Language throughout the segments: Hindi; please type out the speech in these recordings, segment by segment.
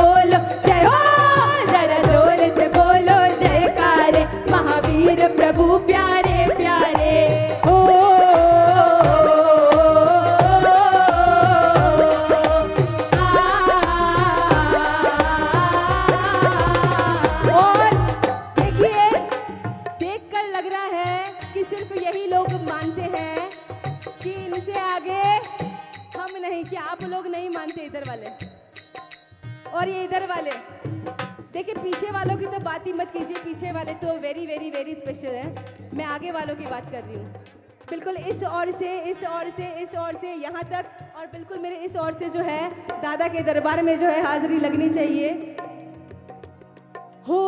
बोलो जय से बोलो जयकारे महावीर प्रभु प्यारे प्यारे देखिए देखकर लग रहा है कि सिर्फ़ यही लोग मानते हैं कि इनसे आगे हम नहीं कि आप लोग नहीं मानते इधर वाले और ये इधर वाले। देखिए, पीछे वालों की तो बात ही मत कीजिए, पीछे वाले तो वेरी वेरी वेरी स्पेशल है। मैं आगे वालों की बात कर रही हूँ। बिल्कुल इस और से, इस और से, इस और से, यहाँ तक। और बिल्कुल मेरे इस और से जो है, दादा के दरबार में जो है हाजिरी लगनी चाहिए। हो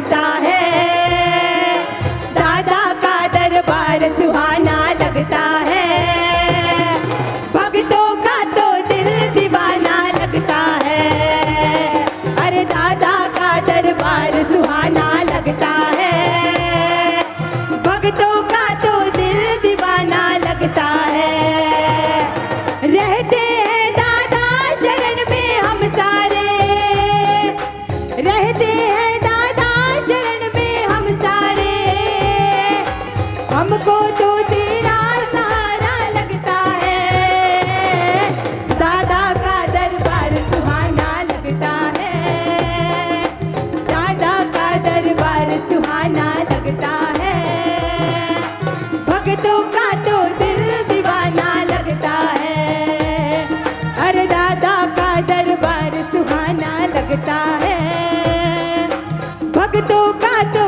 लगता है। भक्तों का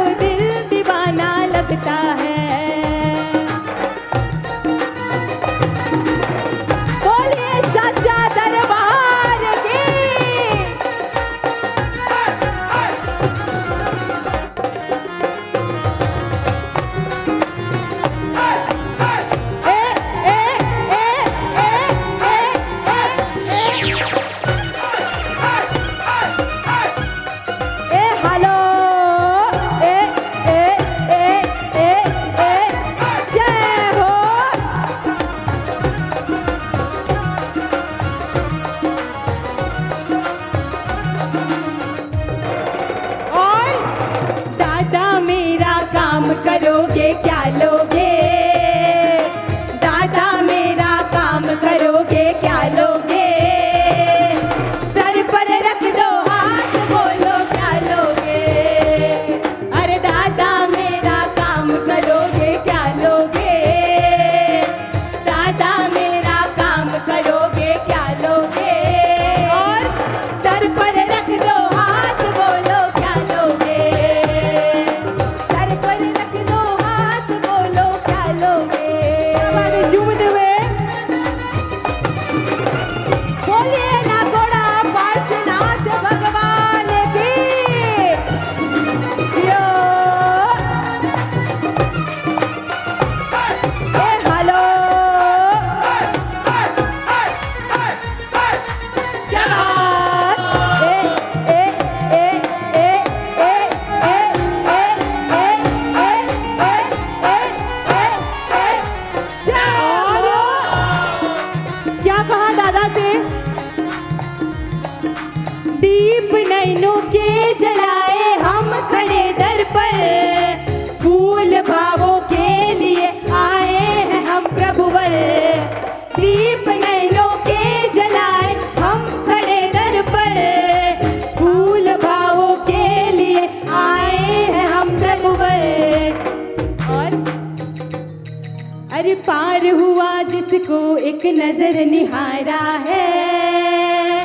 पार हुआ जिसको एक नज़र निहारा है।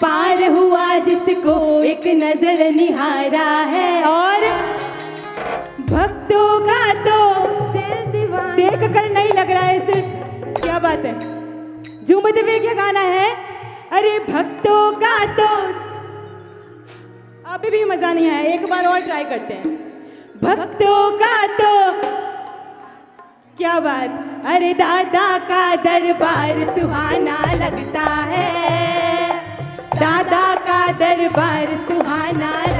पार हुआ जिसको एक नज़र निहारा है। और भक्तों का तो दिल देख कर नहीं लग रहा है सिर्फ़, क्या बात है? झूमते हुए क्या गाना है? अरे भक्तों का तो अभी भी मज़ा नहीं आया। एक बार और ट्राई करते हैं। भक्तों का तो क्या बात? अरे दादा का दरबार सुहाना लगता है। दादा का दरबार सुहाना